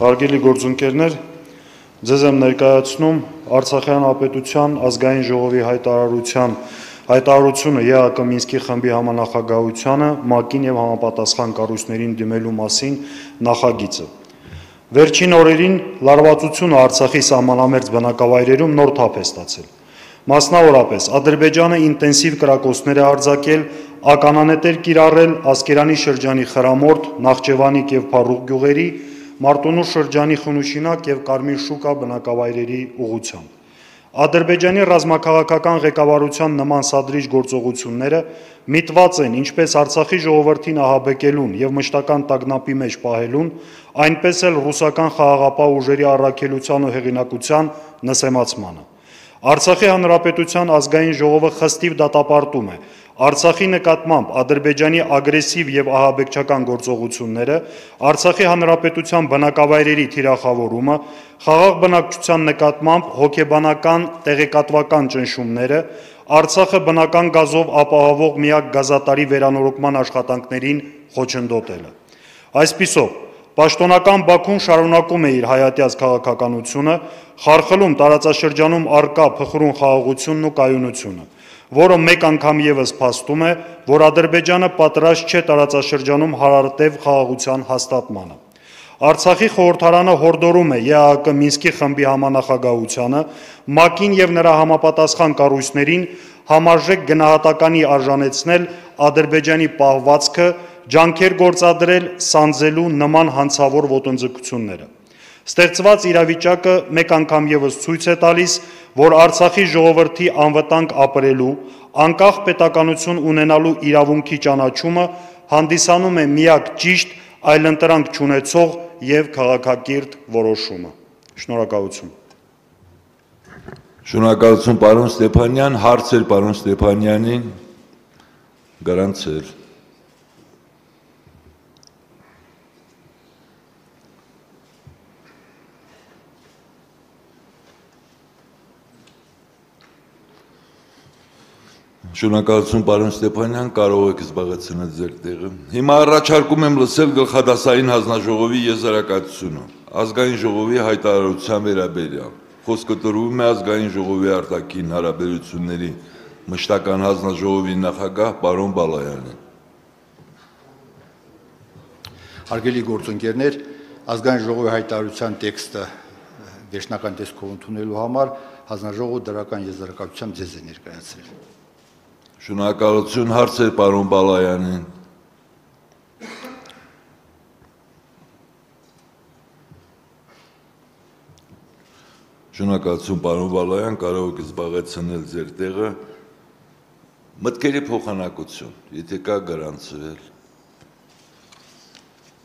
Հարգելի գործընկերներ, ձեզ եմ ներկայացնում Արցախյան ապետության ազգային ժողովի հայտարարության հայտարարությունը ԵԱԿ Մինսկի խմբի համանախագահությանը ՄԱԿ-ին եւ համապատասխան կառույցներին դիմելու մասին նախագիծը։ Վերջին օրերին լարվածությունը Արցախի սահմանամերձ բնակավայրերում նոր թափ է ստացել։ Մասնավորապես Ադրբեջանը ինտենսիվ կրակոցներ է արձակել, ականանետեր կիրառել Ասկերանի շրջանի Խրամորդ, Նախճեվանիկ եւ Փառուխ գյուղերի, Մարտունու շրջանի Խնուշինակ եւ Կարմիր շուկա բնակավայրերի ուղությամբ։ Ադրբեջանի ռազմաքաղաքական ղեկավարության նման սադրիչ գործողությունները միտված են ինչպես Արցախի ժողովրդին ահաբեկելուն եւ մշտական տագնապի մեջ պահելուն, այնպես էլ ռուսական խաղաղապահ ուժերի առաքելության ու հեղինակության նսեմացմանը։ Արցախի հանրապետության ազգային ժողովը խստիվ դատապարտում է Արցախի նկատմամբ Ադրբեջանի ագրեսիվ եւ ահաբեկչական գործողությունները, Արցախի հանրապետության բնակավայրերի թիրախավորումը, խաղաղ բնակչության նկատմամբ հոգեբանական տեղեկատվական ճնշումները, Արցախը բնական գազով ապահովող միակ գազատարի վերանորոգման աշխատանքներին խոչընդոտելը։ Այսպիսով Պաշտոնական Բաքուն շարունակում է իր հայատյաց քաղաքականությունը, խարխլում տարածաշրջանում արկա փխրուն խաղաղությունն ու կայունությունը, որը մեկ անգամ եւս փաստում է, որ Ադրբեջանը պատրաստ չէ տարածաշրջանում հարարտև խաղաղության հաստատմանը։ Արցախի խորհրդարանը հորդորում է ԵԱՀԿ Մինսկի խմբի համանախագահությանը, ՄԱԿ-ին եւ նրա համապատասխան կառույցներին համարժեք գնահատականի արժանեցնել Ադրբեջանի պահվածքը ջանքեր գործադրել սանձելու նման հանցավոր ոտնձգությունները։ Ստեղծված իրավիճակը մեկ անգամ եւս ցույց է տալիս, որ Արցախի ժողովրդի անվտանգ ապրելու, անկախ պետականություն ունենալու իրավունքի ճանաչումը հանդիսանում է միակ ճիշտ այլընտրանք չունեցող եւ քաղաքակիրթ որոշումը։ Շնորհակալություն։ Շնորհակալություն պարոն Ստեփանյան, հարցեր պարոն Ստեփանյանին գրանցել։ Շնորհակալություն պարոն Ստեփանյան, կարող եք զբաղեցնել ձեր տեղը։ Հիմա առաջարկում եմ լսել գլխադասային հանձնաժողովի եզրակացությունը ազգային ժողովի հայտարարության վերաբերյալ։ Խոսքը տրվում է ազգային ժողովի արտաքին հարաբերությունների մշտական հանձնաժողովի նախագահ պարոն Բալայանին։ Հարգելի գործընկերներ, ազգային ժողովի հայտարարության տեքստը վերջնական տեսքով ընդունելու համար հանձնաժողովը դրական եզրակացությամբ ձեզ է ներկայացրել։ Շնորհակալություն հարցեր պարոն Բալայանին։ Շնորհակալություն պարոն Բալայան, կարող եք զբաղեցնել ձեր տեղը։ Մտքերի փոխանակություն, եթե կա գրանցվել։